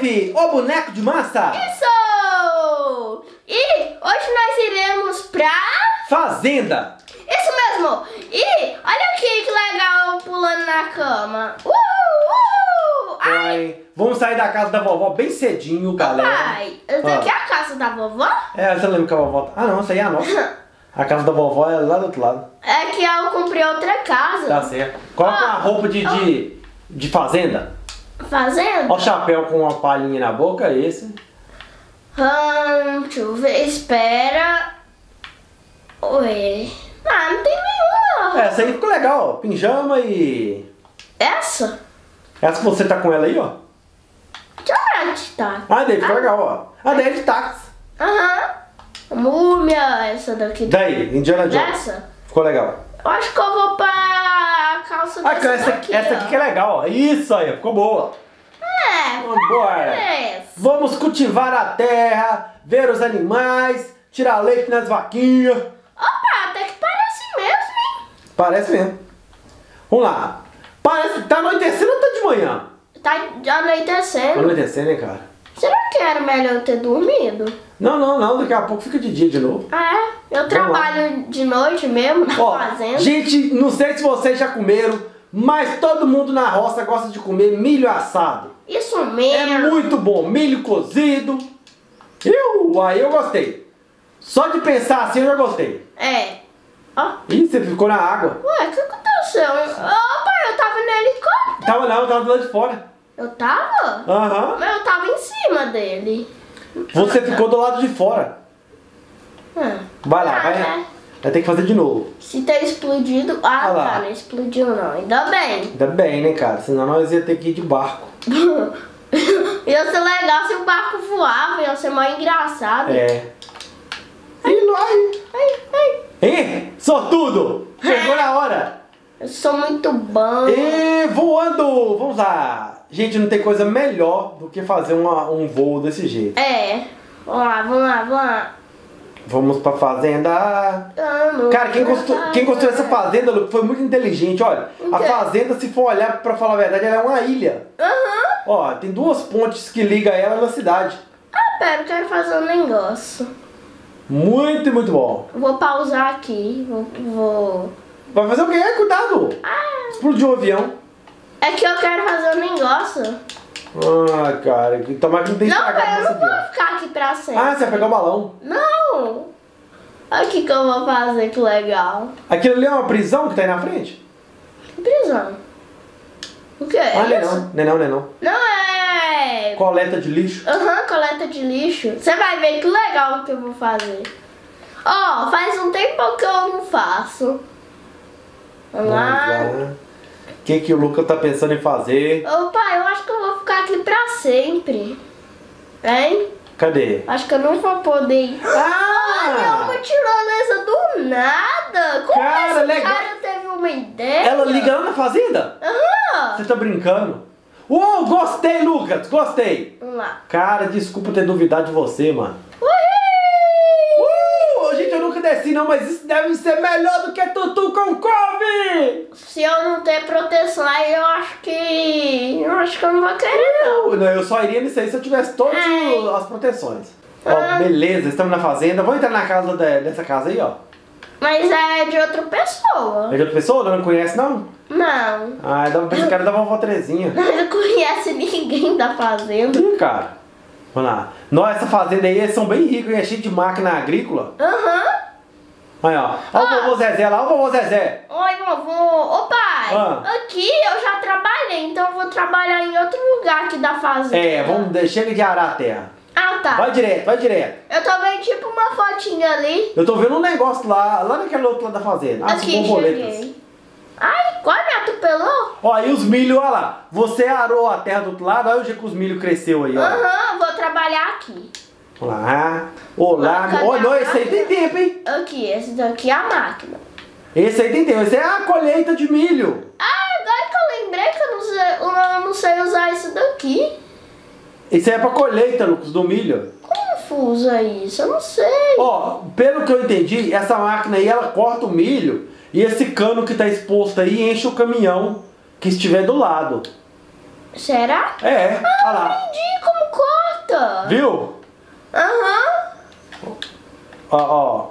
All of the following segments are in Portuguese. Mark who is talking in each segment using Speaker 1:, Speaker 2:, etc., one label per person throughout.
Speaker 1: live O Boneco de Massa.
Speaker 2: Isso! E hoje nós iremos pra...
Speaker 1: Fazenda.
Speaker 2: Isso mesmo! E olha aqui que legal pulando na cama. Uh, uh! Ai,
Speaker 1: Ai, vamos sair da casa da vovó bem cedinho, galera.
Speaker 2: pai, essa aqui é
Speaker 1: Ah.
Speaker 2: a casa da vovó?
Speaker 1: É, você lembra que a vovó... Ah, não, essa aí é a nossa. A casa da vovó é lá do outro lado.
Speaker 2: É que eu comprei outra casa.
Speaker 1: Tá certo. Coloca
Speaker 2: Ah.
Speaker 1: uma roupa de, de, de fazenda.
Speaker 2: Fazendo?
Speaker 1: Ó o chapéu com uma palhinha na boca, esse.
Speaker 2: Hum, deixa eu ver, espera. Oi. Ah, não tem nenhuma.
Speaker 1: É, essa aí ficou legal, ó. Pijama e...
Speaker 2: Essa?
Speaker 1: Essa que você tá com ela aí, ó.
Speaker 2: Deixa eu ver onde tá.
Speaker 1: Ah, daí ficou legal, ó. Ah, daí é de táxi.
Speaker 2: Aham. Múmia, essa daqui.
Speaker 1: Daí, Indiana Jones.
Speaker 2: Essa?
Speaker 1: Ficou legal.
Speaker 2: Eu acho que eu vou pra calça
Speaker 1: Ah,
Speaker 2: dessa
Speaker 1: essa,
Speaker 2: daqui,
Speaker 1: essa
Speaker 2: ó.
Speaker 1: aqui que é legal, ó. Isso aí, ficou boa.
Speaker 2: É,
Speaker 1: Vambora.
Speaker 2: parece.
Speaker 1: Vamos cultivar a terra, ver os animais, tirar leite nas vaquinhas.
Speaker 2: Opa, até que parece mesmo, hein?
Speaker 1: Parece mesmo. Vamos lá. Parece tá anoitecendo ou tá de manhã?
Speaker 2: Tá
Speaker 1: Tá
Speaker 2: anoitecendo.
Speaker 1: anoitecendo, hein, cara?
Speaker 2: Será que era melhor eu ter dormido?
Speaker 1: Não, não, não. Daqui a pouco fica de dia de novo.
Speaker 2: Ah, é? Eu trabalho de noite mesmo na
Speaker 1: Ó,
Speaker 2: fazenda.
Speaker 1: gente, não sei se vocês já comeram, mas todo mundo na roça gosta de comer milho assado.
Speaker 2: Isso
Speaker 1: É
Speaker 2: mesmo.
Speaker 1: muito bom, milho cozido. Eu, aí eu gostei. Só de pensar assim eu já gostei.
Speaker 2: É. Ó.
Speaker 1: Ih, você ficou na água.
Speaker 2: Ué, o que aconteceu? Opa, eu tava no helicóptero.
Speaker 1: Tava não, tava do lado de fora.
Speaker 2: Eu tava?
Speaker 1: Aham.
Speaker 2: Mas eu tava em cima dele.
Speaker 1: Você ficou do lado de fora.
Speaker 2: Ah.
Speaker 1: Vai lá,
Speaker 2: Ah,
Speaker 1: vai.
Speaker 2: né?
Speaker 1: Vai ter que fazer de novo.
Speaker 2: Se ter explodido. Ah,
Speaker 1: Olha lá.
Speaker 2: tá, não explodiu não. Ainda bem.
Speaker 1: Ainda bem, né, cara? Senão nós ia ter que ir de barco.
Speaker 2: ia ser legal se o barco voava, ia ser mais engraçado.
Speaker 1: É. E lá.
Speaker 2: Ai, ai.
Speaker 1: Hein? Sortudo! Chegou na hora!
Speaker 2: Eu sou muito bom.
Speaker 1: E voando! Vamos lá! Gente, não tem coisa melhor do que fazer uma- um voo desse jeito.
Speaker 2: É. Vamos lá, vamos lá, vamos lá.
Speaker 1: Vamos pra fazenda.
Speaker 2: Amo.
Speaker 1: Cara, quem construiu, quem construiu essa fazenda, Lu, foi muito inteligente. Olha, a
Speaker 2: quê?
Speaker 1: fazenda, se for olhar pra falar a verdade, ela é uma ilha.
Speaker 2: Aham.
Speaker 1: Ó, tem duas pontes que ligam ela na cidade.
Speaker 2: Ah, pera, eu quero fazer um negócio.
Speaker 1: Muito, muito bom.
Speaker 2: Vou pausar aqui. Vou. vou...
Speaker 1: Vai fazer o quê? Cuidado!
Speaker 2: Ah,
Speaker 1: Explodiu o avião.
Speaker 2: é que eu quero fazer um negócio.
Speaker 1: Ah, cara, tomara que não tem
Speaker 2: Não, pera, eu não vou ficar aqui pra sempre.
Speaker 1: Ah, você vai pegar o balão.
Speaker 2: Não! Olha o que, que eu vou fazer, que legal.
Speaker 1: Aquilo ali é uma prisão que tá aí na frente?
Speaker 2: Que prisão. O que é
Speaker 1: ah, não é não. Não é não, não é não.
Speaker 2: Não é...
Speaker 1: Coleta de lixo.
Speaker 2: Aham, coleta de lixo. Você vai ver que legal que eu vou fazer. Ó, faz um tempo que eu não faço. Vamos lá.
Speaker 1: O que, que o Luca tá pensando em fazer?
Speaker 2: Opa, eu acho que eu vou ficar aqui pra sempre. Hein?
Speaker 1: Cadê?
Speaker 2: Acho que eu não vou poder ir. Olha,
Speaker 1: Ah!
Speaker 2: uma tirolesa do nada. Como
Speaker 1: Cara,
Speaker 2: esse
Speaker 1: legal.
Speaker 2: cara teve uma ideia?
Speaker 1: Ela liga lá na fazenda?
Speaker 2: Aham.
Speaker 1: Você tá brincando? Uou, gostei, Lucas, gostei.
Speaker 2: Vamos lá.
Speaker 1: Cara, desculpa ter duvidado de você, mano. Desci não, mas isso deve ser melhor do que tutu com couve.
Speaker 2: Se eu não ter proteção, aí eu acho que. Eu acho que eu não vou querer, não.
Speaker 1: Uh, não, eu só iria nisso aí se eu tivesse todas o- as proteções. Ó,
Speaker 2: Ah.
Speaker 1: beleza, estamos na fazenda. Vamos entrar na casa de- dessa casa aí, ó.
Speaker 2: Mas é de outra pessoa.
Speaker 1: É de outra pessoa? Não conhece, não?
Speaker 2: Não.
Speaker 1: Ah, é esse cara da vovó Terezinha.
Speaker 2: Não conhece ninguém da fazenda.
Speaker 1: Ih, cara. Vamos lá. Nossa, essa fazenda aí, eles são bem ricos, é cheio de máquina agrícola.
Speaker 2: Aham.
Speaker 1: Aí, ó. Olha
Speaker 2: Ah.
Speaker 1: o vovô Zezé lá, olha o vovô Zezé.
Speaker 2: Oi, vovô. Ô, pai.
Speaker 1: Ah.
Speaker 2: Aqui eu já trabalhei, então eu vou trabalhar em outro lugar aqui da fazenda.
Speaker 1: É, vamos, chega de arar a terra.
Speaker 2: Ah, tá.
Speaker 1: Vai direto, vai direto.
Speaker 2: Eu tô vendo tipo uma fotinha ali.
Speaker 1: Eu tô vendo um negócio lá, lá naquele outro lado da fazenda. As
Speaker 2: aqui,
Speaker 1: borboletas.
Speaker 2: cheguei. Ai, quase me atropelou.
Speaker 1: Ó, aí os milho, olha lá. Você arou a terra do outro lado, olha o jeito que os milho cresceu aí, ó.
Speaker 2: Aham, vou trabalhar aqui.
Speaker 1: Olá. Olá. Olha, esse aí tem tempo, hein?
Speaker 2: Aqui, esse daqui é a máquina.
Speaker 1: Esse aí tem tempo. Esse é a colheita de milho.
Speaker 2: Ah, agora que eu lembrei que eu não sei, eu não sei usar isso daqui.
Speaker 1: Aí é pra colheita, Lucas, do milho.
Speaker 2: Como usa isso? Eu não sei.
Speaker 1: Ó, pelo que eu entendi, essa máquina aí, ela corta o milho e esse cano que tá exposto aí enche o caminhão que estiver do lado.
Speaker 2: Será?
Speaker 1: É, olha lá.
Speaker 2: Entendi como muita.
Speaker 1: Viu?
Speaker 2: Aham.
Speaker 1: Ó, ó.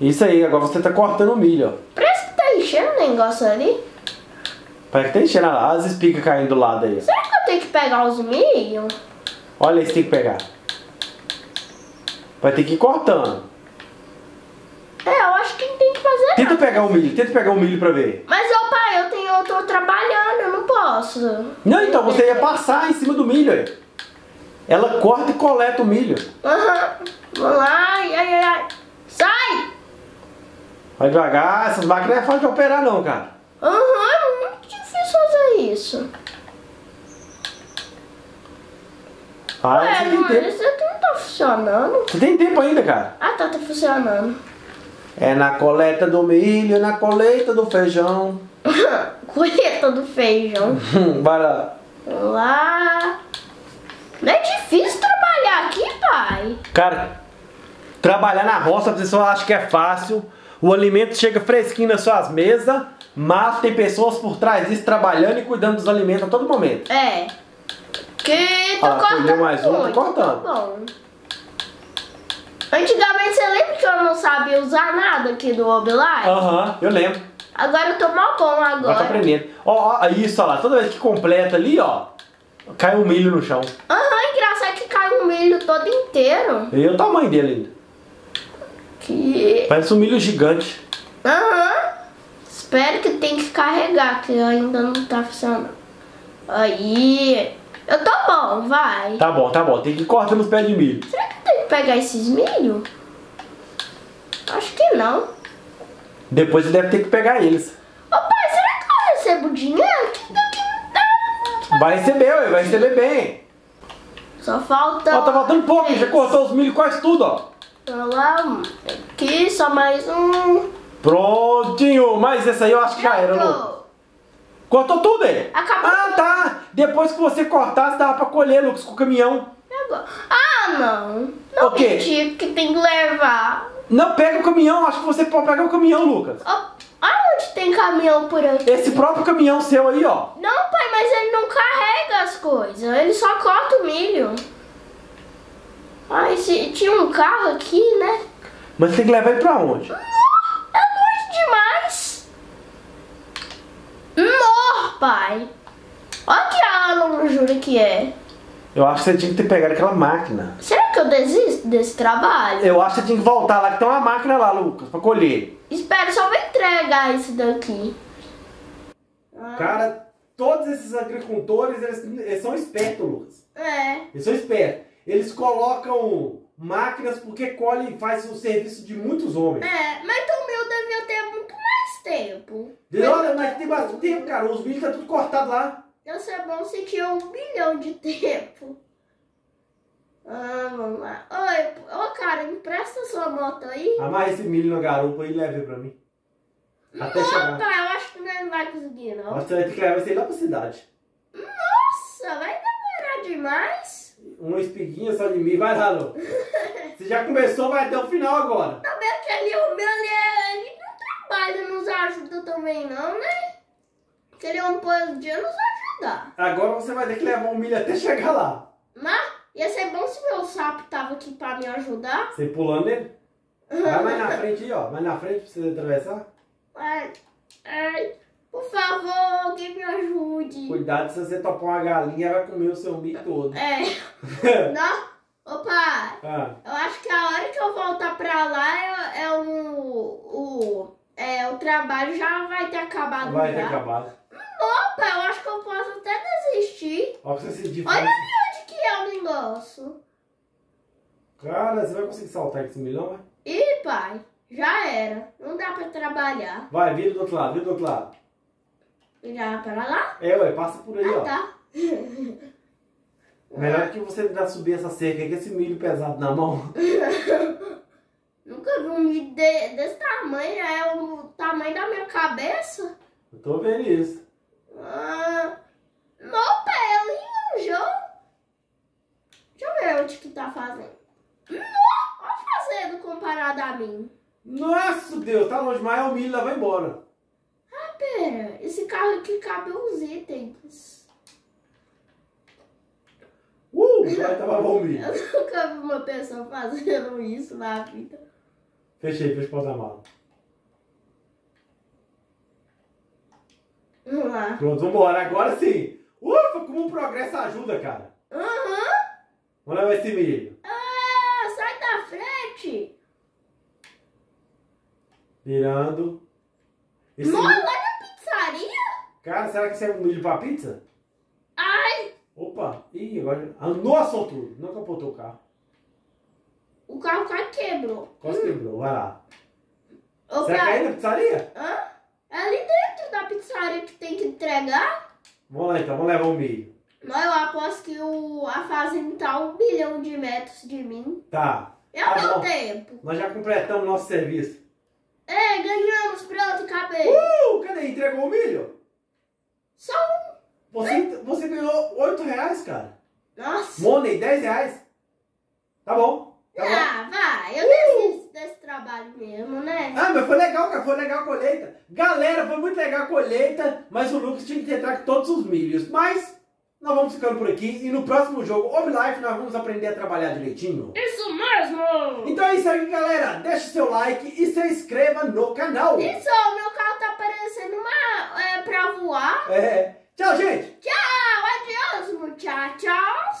Speaker 1: Isso aí, agora você tá cortando o milho, ó.
Speaker 2: Parece que tá enchendo o negócio ali.
Speaker 1: Parece que tá enchendo lá, as espigas caindo do lado aí.
Speaker 2: Será que eu tenho que pegar os milho?
Speaker 1: Olha você tem que pegar. Vai ter que ir cortando.
Speaker 2: É, eu acho que tem que fazer.
Speaker 1: Tenta pegar o milho, tenta pegar o milho pra ver.
Speaker 2: Mas, ô pai, eu, tenho, eu tô trabalhando, eu não posso.
Speaker 1: Não, então você ia passar em cima do milho aí. Ela corta e coleta o milho.
Speaker 2: Lá, ai, ai, ai. Sai!
Speaker 1: Vai devagar, essas máquinas não é fácil de operar não, cara.
Speaker 2: Aham, é muito difícil fazer isso.
Speaker 1: Ah,
Speaker 2: Ué,
Speaker 1: você tem tempo.
Speaker 2: isso aqui não tá funcionando.
Speaker 1: Você tem tempo ainda, cara.
Speaker 2: Ah, tá, tá funcionando.
Speaker 1: É na coleta do milho, na coleta do feijão.
Speaker 2: Colheita do feijão.
Speaker 1: Vai lá.
Speaker 2: Não é difícil trabalhar aqui, pai?
Speaker 1: Cara, trabalhar na roça, a pessoa acha que é fácil. O alimento chega fresquinho nas suas mesas, mas tem pessoas por trás disso trabalhando e cuidando dos alimentos a todo momento.
Speaker 2: É. Que tô
Speaker 1: Ah,
Speaker 2: cortando
Speaker 1: mais um, tô
Speaker 2: muito,
Speaker 1: cortando.
Speaker 2: Tá bom. Antigamente, você lembra que eu não sabia usar nada aqui do Oblight?
Speaker 1: Aham, eu lembro.
Speaker 2: Agora eu tô mal bom
Speaker 1: Agora
Speaker 2: agora.
Speaker 1: tá aprendendo. Ó, ó, isso, ó lá. Toda vez que completa ali, ó, cai um milho no chão.
Speaker 2: Aham, engraçado que cai um milho todo inteiro.
Speaker 1: E o tamanho dele ainda.
Speaker 2: Que...
Speaker 1: Parece um milho gigante.
Speaker 2: Aham. Espero que tem que carregar, que ainda não tá funcionando. Aí. Eu tô bom, vai.
Speaker 1: Tá bom, tá bom. Tem que ir cortando os pés de milho.
Speaker 2: Será que tem que pegar esses milho? Acho que não. Ô
Speaker 1: Depois você deve ter que pegar eles.
Speaker 2: pai, será que eu recebo dinheiro? Que.
Speaker 1: Vai receber, ué, vai receber bem.
Speaker 2: Só falta.
Speaker 1: Ó, tá faltando pouco, já cortou os milho quase tudo, ó.
Speaker 2: Olha lá, aqui só mais um.
Speaker 1: Prontinho, mas esse aí eu acho que já era, Lu. Cortou tudo aí?
Speaker 2: Acabou.
Speaker 1: Ah, tá. Depois que você cortasse, dava pra colher, Lucas, com o caminhão.
Speaker 2: Ah, não. Não
Speaker 1: O quê?
Speaker 2: acredito que tem que levar.
Speaker 1: Não, pega o caminhão, acho que você pode pegar o caminhão, Lucas.
Speaker 2: Ó, Aonde tem caminhão por aqui?
Speaker 1: Esse próprio caminhão seu aí, ó.
Speaker 2: Não, pai, mas ele não carrega as coisas. Ele só corta o milho. Ai, se tinha um carro aqui, né?
Speaker 1: Mas tem que levar ele pra onde?
Speaker 2: É longe demais. Nó, pai. Olha que a Alan jura que é.
Speaker 1: Eu acho que você tinha que ter pegado aquela máquina.
Speaker 2: Será que eu desisto desse trabalho?
Speaker 1: Eu acho que você tinha que voltar lá, que tem uma máquina lá, Lucas, pra colher.
Speaker 2: Espera, só vou entregar isso daqui. Ah,
Speaker 1: Cara, todos esses agricultores, eles, eles são espertos, Lucas.
Speaker 2: É.
Speaker 1: Eles são espertos. Eles colocam máquinas porque colhe e faz o serviço de muitos homens.
Speaker 2: É, mas o meu devia ter muito mais tempo.
Speaker 1: Olha, mas tem bastante tempo, cara. Os milhos tá tudo cortado lá.
Speaker 2: Ia ser bom se tinha um bilhão de tempo. Ah, vamos lá. Oi, ô cara, empresta sua moto aí.
Speaker 1: Amarra esse milho na garupa e leve pra mim. Até
Speaker 2: não,
Speaker 1: chegar.
Speaker 2: eu não vai conseguir, não.
Speaker 1: Você vai ter que levar aí lá pra cidade.
Speaker 2: Nossa, vai demorar demais.
Speaker 1: Uma espiguinha só de milho. Vai lá, Lu. Você já começou, vai até o final agora.
Speaker 2: Também aquele o meu, ele, é- ele não trabalha, nos ajuda também, não, né? Aquele homem podia nos ajudar.
Speaker 1: Agora você vai ter que levar o milho até chegar lá.
Speaker 2: Mas ia ser bom se meu sapo tava aqui pra me ajudar.
Speaker 1: Você pulando nele. Vai mais na frente aí, ó. Vai na frente pra você atravessar.
Speaker 2: Ai, ai, por favor, alguém me ajude.
Speaker 1: Cuidado se você topar uma galinha, vai comer o seu milho todo.
Speaker 2: É, não? Opa,
Speaker 1: ah,
Speaker 2: eu acho que a hora que eu voltar pra lá é, é o, o, é, o trabalho já vai ter acabado
Speaker 1: vai
Speaker 2: já.
Speaker 1: ter acabado.
Speaker 2: Opa, eu acho que eu posso até desistir.
Speaker 1: Que você se
Speaker 2: Olha onde que é o negócio.
Speaker 1: Cara, você vai conseguir saltar esse milhão, vai?
Speaker 2: Ih, pai, já era. Não dá pra trabalhar.
Speaker 1: Vai, vira do outro lado, vira do outro lado.
Speaker 2: Já para lá?
Speaker 1: É, ué, passa por aí,
Speaker 2: Ah,
Speaker 1: ó.
Speaker 2: tá.
Speaker 1: Melhor que você tentar subir essa cerca aí com esse milho pesado na mão.
Speaker 2: Nunca vi um milho de- desse tamanho. É o tamanho da minha cabeça.
Speaker 1: Eu tô vendo isso.
Speaker 2: Ah, não, pé, é João. Deixa eu ver onde que tá fazendo. Não, olha fazendo comparado a mim.
Speaker 1: Nossa, Deus, tá longe, mas é o milho, lá vai embora.
Speaker 2: Pera, esse carro aqui cabe uns itens.
Speaker 1: Uh! Vai tomar bom milho.
Speaker 2: Eu nunca vi uma pessoa fazendo isso na vida.
Speaker 1: Fechei, fechei o da mala.
Speaker 2: Vamos lá.
Speaker 1: Pronto, vambora. Agora sim. Ufa, como o progresso ajuda, cara.
Speaker 2: Aham.
Speaker 1: Vamos levar esse milho.
Speaker 2: Ah, sai da frente.
Speaker 1: Virando. Esse
Speaker 2: Mãe,
Speaker 1: milho-
Speaker 2: lá na pizzaria?
Speaker 1: Cara, será que isso é um milho pra pizza?
Speaker 2: Ai,
Speaker 1: Opa, ih, agora. Nossa, tudo. Não capotou o carro.
Speaker 2: o carro quase quebrou.
Speaker 1: Quase quebrou, vai lá.
Speaker 2: Ô,
Speaker 1: Será que é aí na pizzaria?
Speaker 2: hã? É ali dentro da pizzaria que tem que entregar.
Speaker 1: Vamos lá então, vamos levar o milho.
Speaker 2: Mas eu aposto que o, a fazenda tá um bilhão de metros de mim.
Speaker 1: Tá.
Speaker 2: É
Speaker 1: Tá
Speaker 2: o meu
Speaker 1: bom.
Speaker 2: tempo.
Speaker 1: Nós já completamos nosso serviço.
Speaker 2: É, ganhamos pronto, acabei.
Speaker 1: Uh, cadê? Entregou o milho?
Speaker 2: Só um.
Speaker 1: Você, você ganhou 8 reais, cara.
Speaker 2: Nossa.
Speaker 1: Money, 10 reais. Tá bom. Tá bom.
Speaker 2: Ah, vai. Eu desisto desse trabalho mesmo, né?
Speaker 1: Ah, mas foi legal, cara. Foi legal a colheita. Galera, foi muito legal a colheita, mas o Lucas tinha que ter trago todos os milhos. Mas nós vamos ficando por aqui e no próximo jogo, Home Life, nós vamos aprender a trabalhar direitinho.
Speaker 2: Isso mesmo!
Speaker 1: Então é isso aí, galera. Deixe seu like e se inscreva no canal.
Speaker 2: Isso, meu pra voar. É. Tchau, gente. Tchau, adiós,
Speaker 1: muchachos.